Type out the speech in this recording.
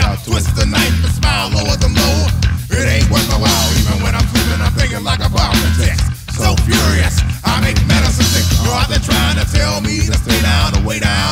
I twist the knife and smile, lower than low. It ain't worth a while, even when I'm sleeping, I'm thinking like a bomb. So furious, I make medicine sick. there trying to tell me to stay down or way down.